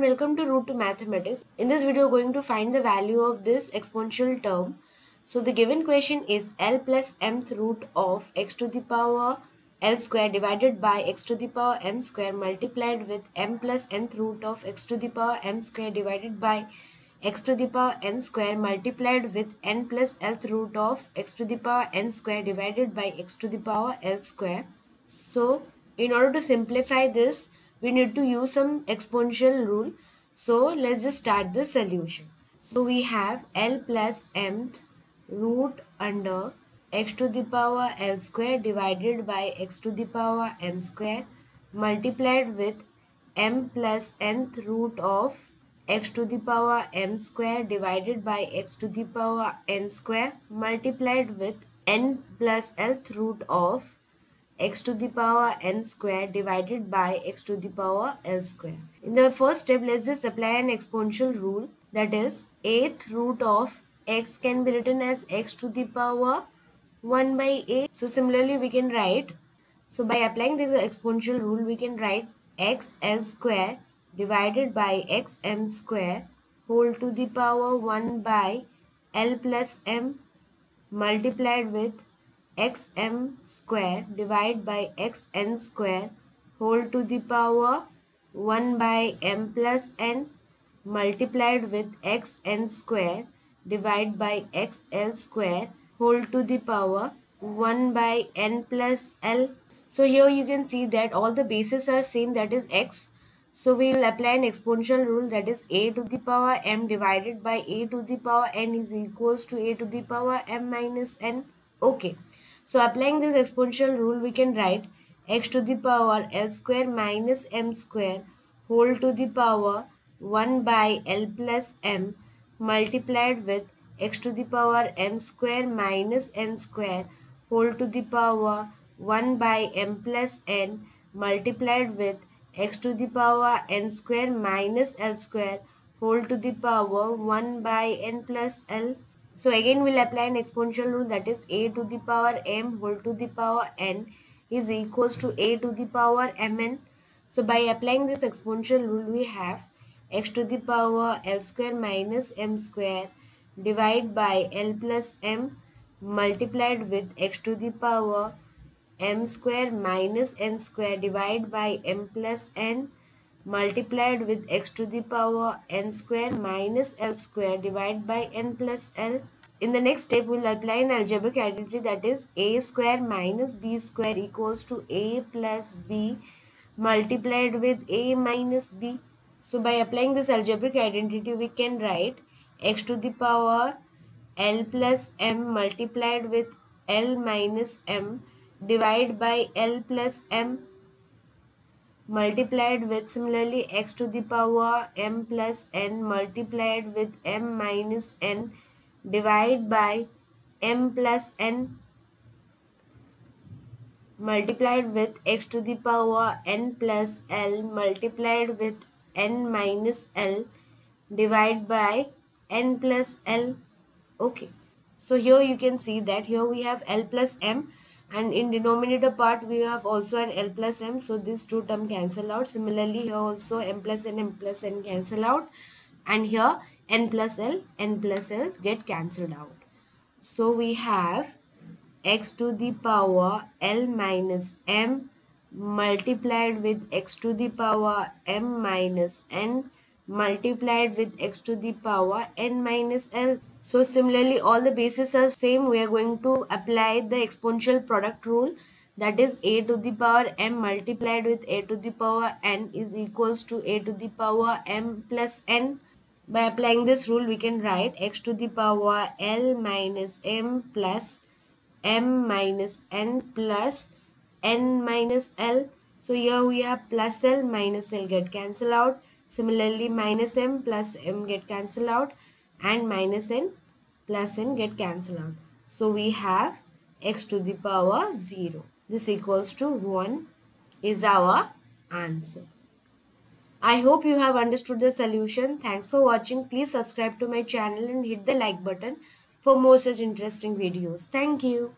Welcome to Route to Mathematics. In this video, we're going to find the value of this exponential term. So the given question is L plus mth root of x to the power L square divided by x to the power m square multiplied with m plus nth root of x to the power m square divided by x to the power n square multiplied with n plus lth root of x to the power n square divided by x to the power l square. So in order to simplify this, we need to use some exponential rule. So let's just start the solution. So we have L plus mth root under x to the power L square divided by x to the power m square multiplied with m plus nth root of x to the power m square divided by x to the power n square multiplied with n plus lth root of x to the power n square divided by x to the power l square. In the first step, let's just apply an exponential rule that is eighth root of x can be written as x to the power 1 by 8. So similarly, we can write, so by applying this exponential rule, we can write x l square divided by x m square whole to the power 1 by l plus m multiplied with xm square divided by xn square whole to the power 1 by m plus n multiplied with xn square divided by xl square whole to the power 1 by n plus l. So here you can see that all the bases are same that is x. So we will apply an exponential rule that is a to the power m divided by a to the power n is equals to a to the power m minus n. Okay. So applying this exponential rule, we can write x to the power L square minus m square whole to the power 1 by L plus m multiplied with x to the power m square minus n square whole to the power 1 by m plus n multiplied with x to the power n square minus l square whole to the power 1 by n plus l so again we'll apply an exponential rule that is a to the power m whole to the power n is equals to a to the power mn. So by applying this exponential rule we have x to the power l square minus m square divided by l plus m multiplied with x to the power m square minus n square divided by m plus n multiplied with x to the power n square minus l square divided by n plus l. In the next step, we'll apply an algebraic identity that is a square minus b square equals to a plus b multiplied with a minus b. So by applying this algebraic identity, we can write x to the power l plus m multiplied with l minus m divided by l plus m multiplied with similarly x to the power m plus n multiplied with m minus n divided by m plus n multiplied with x to the power n plus l multiplied with n minus l divided by n plus l. Okay. So here you can see that here we have l plus m and in denominator part we have also an l plus m. So these two term cancel out. Similarly here also m plus n m plus n cancel out. And here n plus l n plus l get cancelled out. So we have x to the power l minus m multiplied with x to the power m minus n multiplied with x to the power n minus l. So similarly all the bases are same. We are going to apply the exponential product rule that is a to the power m multiplied with a to the power n is equals to a to the power m plus n. By applying this rule we can write x to the power l minus m plus m minus n plus n minus l. So here we have plus l minus l get cancel out Similarly, minus m plus m get cancelled out and minus n plus n get cancelled out. So we have x to the power 0. This equals to 1 is our answer. I hope you have understood the solution. Thanks for watching. Please subscribe to my channel and hit the like button for more such interesting videos. Thank you.